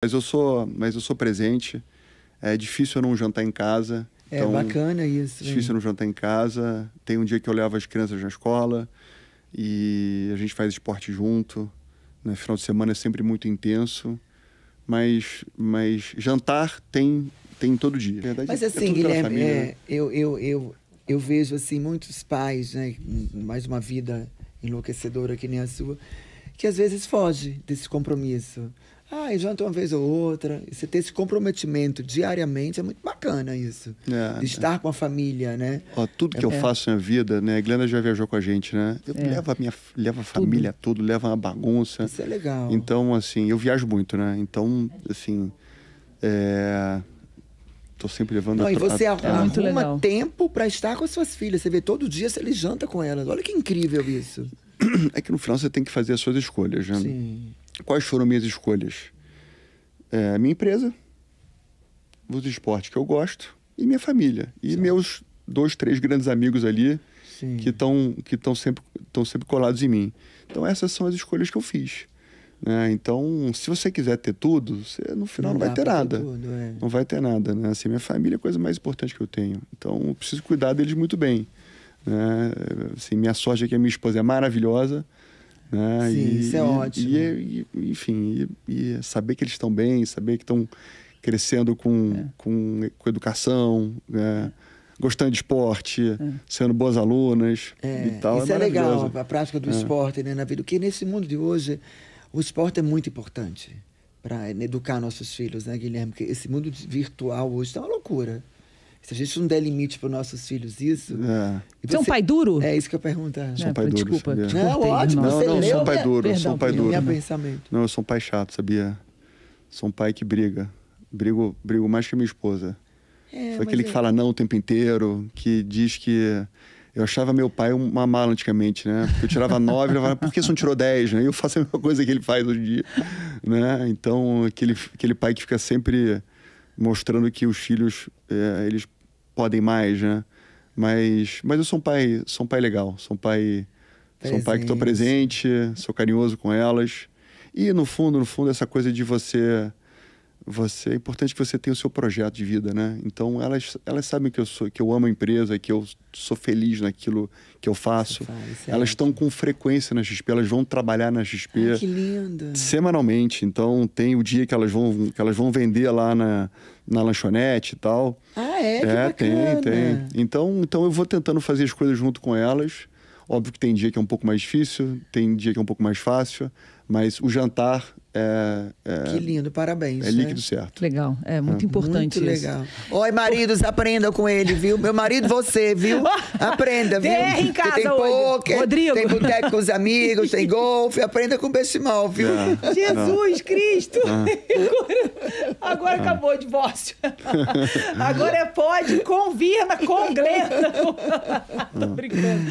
Mas eu sou, mas eu sou presente. É difícil eu não jantar em casa. É então, bacana isso. hein? Difícil eu não jantar em casa. Tem um dia que eu levo as crianças na escola e a gente faz esporte junto. No final de semana é sempre muito intenso. Mas, mas jantar tem, tem todo dia. Verdade, Mas é assim, pela Guilherme, né? é, eu, eu, eu, eu vejo assim muitos pais, né, mais uma vida enlouquecedora que nem a sua, que às vezes foge desse compromisso. Ah, e janta uma vez ou outra. E você ter esse comprometimento diariamente é muito bacana isso. É, de estar com a família, né? Ó, tudo que eu É. faço na vida, né? A Glenda já viajou com a gente, né? Eu É. levo a minha levo a família tudo, levo uma bagunça. Isso é legal. Então, assim, eu viajo muito, né? Então, assim, é... tô sempre levando Não, a e você a- arruma legal. tempo para estar com as suas filhas. Você vê todo dia se ele janta com elas. Olha que incrível isso. É que no final você tem que fazer as suas escolhas, né? Sim. Quais foram minhas escolhas? É, minha empresa, os esportes que eu gosto e minha família. E meus dois, três grandes amigos ali Sim. que estão que sempre sempre colados em mim. Então essas são as escolhas que eu fiz. Né? Então, se você quiser ter tudo, você no final não, vai dá ter nada. tudo, é. Não vai ter nada, né? Assim, minha família é a coisa mais importante que eu tenho. Então, eu preciso cuidar deles muito bem. Né? Assim, minha sorte é que a minha esposa é maravilhosa. Né? Sim, isso é ótimo. E, e- enfim, e, e saber que eles estão bem, saber que estão crescendo com, É. com, com educação, né? gostando de esporte, sendo boas alunas É, e tal. isso é, legal, maravilhoso. a prática do esporte né, na vida. Porque nesse mundo de hoje, o esporte é muito importante para educar nossos filhos, né, Guilherme? Porque esse mundo virtual hoje está uma loucura. Se a gente não der limite para os nossos filhos isso... É. Você é um pai duro? É isso que eu pergunto. Sou É, pai duro, desculpa, sabia? Não, ótimo, você Não, não, leu sou um pai duro, Perdão, sou um pai duro. Meu pensamento. Não, eu sou um pai chato, sabia? Sou um pai que briga. Brigo, brigo mais que a minha esposa. É, Foi mas aquele é- que fala não o tempo inteiro, que diz que. Eu achava meu pai uma mala antigamente, né? Porque eu tirava nove, ele falava, por que você não tirou dez, né? E eu faço a mesma coisa que ele faz hoje em dia, né? Então, aquele, aquele pai que fica sempre mostrando que os filhos, é, eles podem mais, né? Mas, mas eu sou um pai, sou um pai legal, sou um pai, sou um pai que estou presente, sou carinhoso com elas. E no fundo, no fundo, essa coisa de você você é importante que você tenha o seu projeto de vida, né? Então elas elas sabem que eu sou que eu amo a empresa, que eu sou feliz naquilo que eu faço. faz, é elas estão com frequência na XP, elas vão trabalhar na XP Ah, que linda. semanalmente. Então tem o dia que elas vão que elas vão vender lá na, na lanchonete e tal. Ah, é? Que É, tem, tem. Então, então eu vou tentando fazer as coisas junto com elas. Óbvio que tem dia que é um pouco mais difícil, tem dia que é um pouco mais fácil, mas o jantar é, é, Que lindo, parabéns. é né? líquido certo. Legal, é muito importante Muito isso. legal. Oi, maridos, aprendam com ele, viu? Meu marido, você, viu? Aprenda, viu? DR em casa tem hoje. pôquer, Rodrigo. tem boteco com os amigos, tem golfe. Aprenda com o Bestimol, viu? É. Jesus Cristo! Agora acabou o divórcio. Agora é pode, convirna com Glenda. Tô brincando.